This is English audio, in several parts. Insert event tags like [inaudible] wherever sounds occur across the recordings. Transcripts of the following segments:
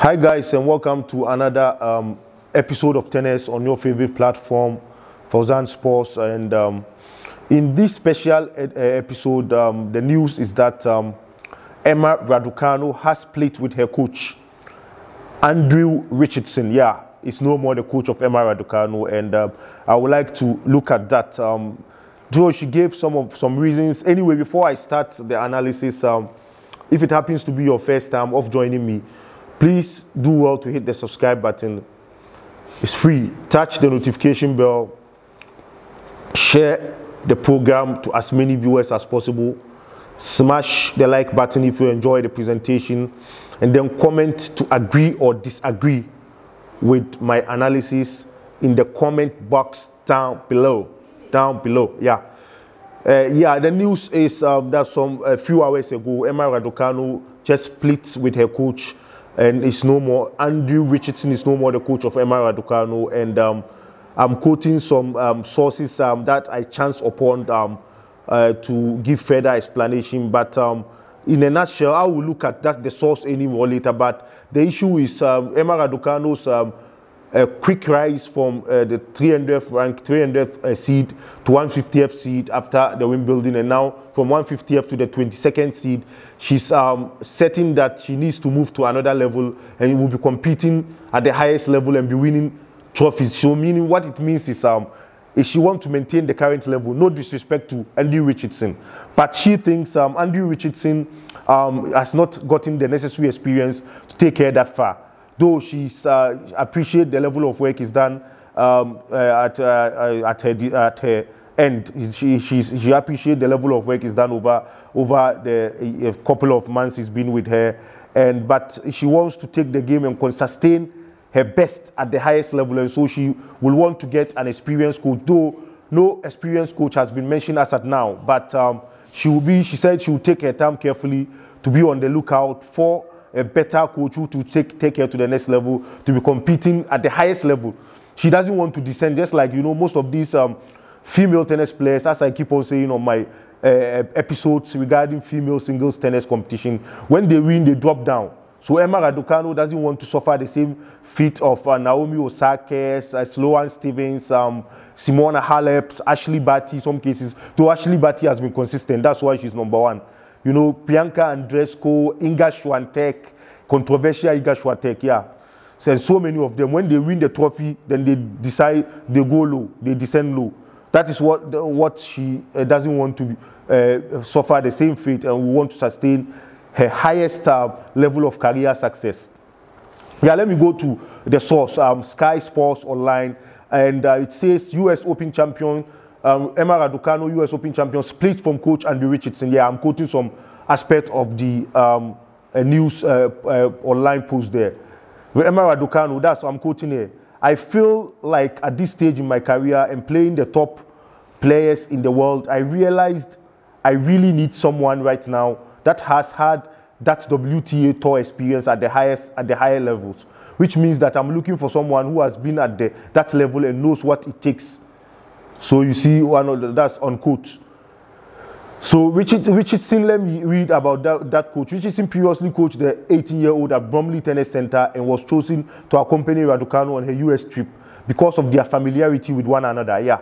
Hi, guys, and welcome to another um, episode of Tennis on your favorite platform, Fawzaan Sports. And um, in this special uh, episode, um, the news is that um, Emma Raducanu has split with her coach, Andrew Richardson. Yeah, is no more the coach of Emma Raducanu, and um, I would like to look at that. Um, though she gave some of some reasons. Anyway, before I start the analysis, um, if it happens to be your first time of joining me, please do well to hit the subscribe button. It's free. Touch the notification bell. Share the program to as many viewers as possible. Smash the like button if you enjoy the presentation, and then comment to agree or disagree with my analysis in the comment box down below. Down below, yeah. Uh, yeah, the news is um, that some a few hours ago, Emma Raducanu just split with her coach, and it's no more. Andrew Richardson is no more the coach of Emma Raducanu, and um, I'm quoting some um, sources um, that I chanced upon um, uh, to give further explanation. But um, in a nutshell, I will look at that the source anymore later. But the issue is Emma Raducanu's um, a quick rise from uh, the 300th rank, 300th uh, seed to 150th seed after the Wimbledon, and now from 150th to the 22nd seed, she's um, setting that she needs to move to another level and will be competing at the highest level and be winning trophies. So, meaning what it means is um, if she wants to maintain the current level, no disrespect to Andy Richardson, but she thinks um, Andy Richardson um, has not gotten the necessary experience to take her that far though she's uh, appreciate the level of work is done um, uh, at, uh, at, her, at her end. She, she's, she appreciate the level of work is done over, over the couple of months he's been with her. And, but she wants to take the game and can sustain her best at the highest level. And so she will want to get an experienced coach, though no experienced coach has been mentioned as at now. But um, she will be, she said she will take her time carefully to be on the lookout for a better coach who to take, take her to the next level, to be competing at the highest level. She doesn't want to descend, just like, you know, most of these um, female tennis players, as I keep on saying on my uh, episodes regarding female singles tennis competition, when they win, they drop down. So Emma Raducanu doesn't want to suffer the same fate of uh, Naomi Osaka, uh, Sloane Stevens, um, Simona Halep, Ashley Barty, some cases. Though Ashley Barty has been consistent, that's why she's number one you know, Bianca Andreescu, Inga Swiatek, controversial Inga Swiatek, yeah. So, so many of them, when they win the trophy, then they decide they go low, they descend low. That is what what she uh, doesn't want to uh, suffer the same fate, and want to sustain her highest uh, level of career success. Yeah, let me go to the source, um, Sky Sports Online, and uh, it says U.S. Open champion um, Emma Raducanu, US Open champion, split from coach Andrew Richardson. Yeah, I'm quoting some aspect of the um, news uh, uh, online post there. With Emma Raducanu, that's what I'm quoting here. I feel like at this stage in my career and playing the top players in the world, I realized I really need someone right now that has had that WTA tour experience at the highest at the higher levels, which means that I'm looking for someone who has been at the, that level and knows what it takes so you see, one of the, that's unquote. So Richard, Richardson, let me read about that, that coach. Richardson previously coached the 18-year-old at Bromley Tennis Center and was chosen to accompany Raducanu on her US trip because of their familiarity with one another. Yeah,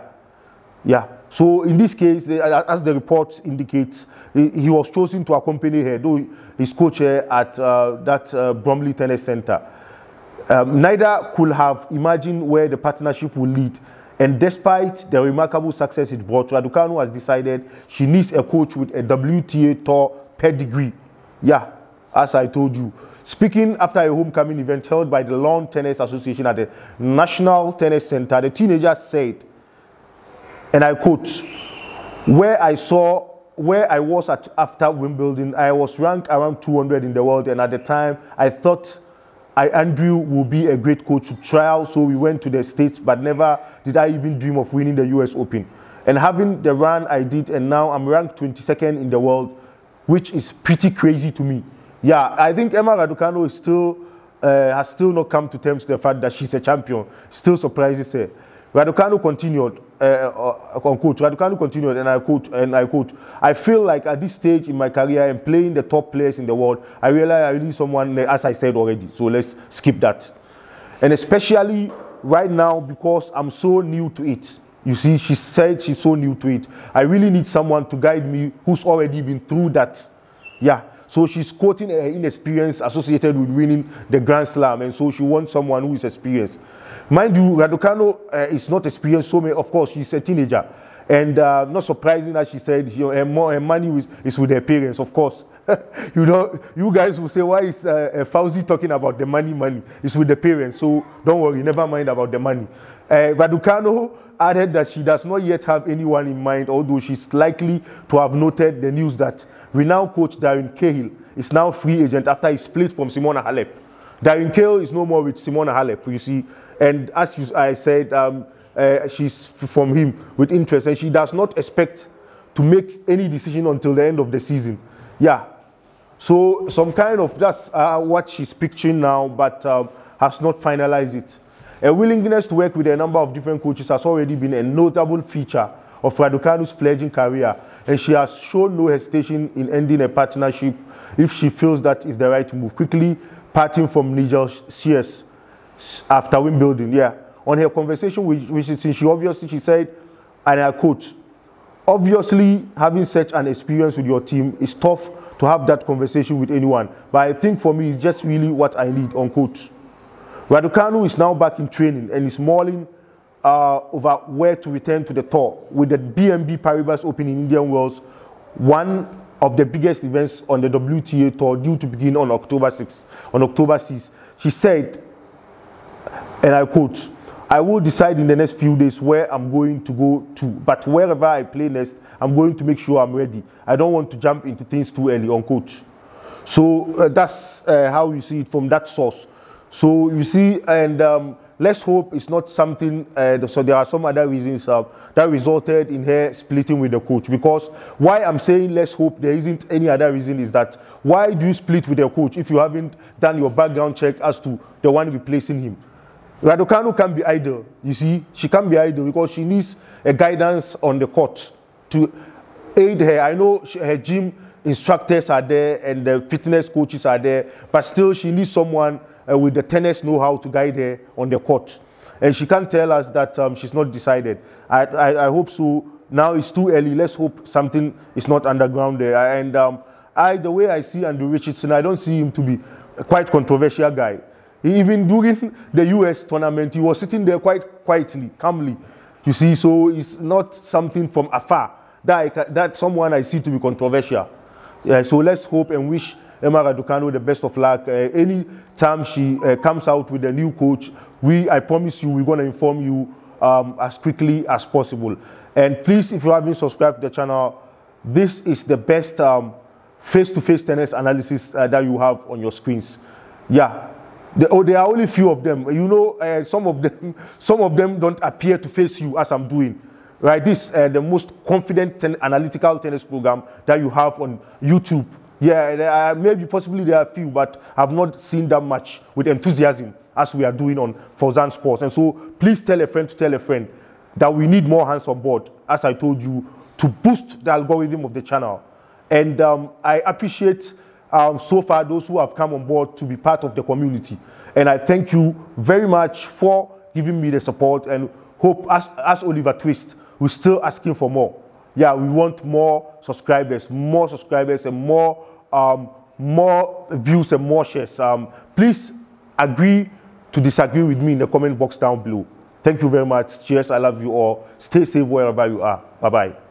yeah. So in this case, as the report indicates, he was chosen to accompany her, though he's coach her at uh, that uh, Bromley Tennis Center. Um, neither could have imagined where the partnership will lead and despite the remarkable success it brought, Raducanu has decided she needs a coach with a WTA tour pedigree. Yeah, as I told you. Speaking after a homecoming event held by the Lawn Tennis Association at the National Tennis Center, the teenager said, and I quote, where I saw where I was at after Wimbledon, I was ranked around 200 in the world, and at the time I thought I, Andrew will be a great coach to trial. So we went to the States, but never did I even dream of winning the US Open. And having the run I did, and now I'm ranked 22nd in the world, which is pretty crazy to me. Yeah, I think Emma Raducanu is still uh, has still not come to terms with the fact that she's a champion. Still surprises her. Raducanu continued, uh, uh, on quote, Raducanu continued, and I quote, and I quote, I feel like at this stage in my career and playing the top players in the world, I realize I need someone, as I said already, so let's skip that. And especially right now, because I'm so new to it. You see, she said she's so new to it. I really need someone to guide me who's already been through that. Yeah. So she's quoting her inexperience associated with winning the Grand Slam, and so she wants someone who is experienced. Mind you, Raducanu uh, is not experienced so many. Of course, she's a teenager. And uh, not surprising that she said you know, her, more, her money is, is, with her parents, of course. [laughs] you know, you guys will say, why is uh, uh, Fauzi talking about the money, money? It's with the parents, so don't worry, never mind about the money. Uh, Raducanu added that she does not yet have anyone in mind, although she's likely to have noted the news that renowned coach Darren Cahill is now free agent after he split from Simona Halep. Darren Cahill is no more with Simona Halep, you see. And as you, I said, um, uh, she's from him with interest, and she does not expect to make any decision until the end of the season. Yeah. So some kind of that's uh, what she's picturing now, but um, has not finalized it. A willingness to work with a number of different coaches has already been a notable feature of Raducanu's fledgling career, and she has shown no hesitation in ending a partnership if she feels that is the right move. Quickly parting from Nigel Sears after Wimbledon, yeah. On her conversation with Richardson, she obviously she said, and I quote, obviously having such an experience with your team is tough to have that conversation with anyone. But I think for me, it's just really what I need, unquote. Raducanu is now back in training and is mulling uh, over where to return to the tour with the BNP Paribas Open in Indian Wells, one of the biggest events on the WTA tour due to begin on October 6th. On October 6th, she said, and I quote, I will decide in the next few days where I'm going to go to, but wherever I play next, I'm going to make sure I'm ready. I don't want to jump into things too early, unquote. So uh, that's uh, how you see it from that source. So you see, and um, let's hope it's not something. Uh, so there are some other reasons uh, that resulted in her splitting with the coach. Because why I'm saying let's hope there isn't any other reason is that why do you split with your coach if you haven't done your background check as to the one replacing him? Raducanu can be idle. You see, she can be idle because she needs a guidance on the court to aid her. I know she, her gym instructors are there and the fitness coaches are there, but still she needs someone uh, with the tennis know-how to guide her on the court. And she can't tell us that um, she's not decided. I, I, I, hope so. Now it's too early. Let's hope something is not underground there. And um, I, the way I see Andrew Richardson, I don't see him to be a quite controversial guy. Even during [laughs] the US tournament, he was sitting there quite quietly, calmly. You see, so it's not something from afar that, I, that someone I see to be controversial. Yeah, so let's hope and wish Emma Raducanu the best of luck. Uh, any time she uh, comes out with a new coach, we, I promise you, we're going to inform you um, as quickly as possible. And please, if you haven't subscribed to the channel, this is the best um, face-to-face -face tennis analysis uh, that you have on your screens. Yeah, the, oh, there are only few of them. You know, uh, some of them, [laughs] some of them don't appear to face you as I'm doing. Right, this uh, the most confident ten analytical tennis program that you have on YouTube. Yeah, maybe possibly there are a few, but I've not seen that much with enthusiasm as we are doing on Fawzaan Sports. And so, please tell a friend to tell a friend that we need more hands on board, as I told you, to boost the algorithm of the channel. And um, I appreciate um, so far those who have come on board to be part of the community. And I thank you very much for giving me the support and hope as, as Oliver Twist, we're still asking for more. Yeah, we want more subscribers, more subscribers and more, um, more views and more shares. Um, please agree to disagree with me in the comment box down below. Thank you very much. Cheers. I love you all. Stay safe wherever you are. Bye-bye.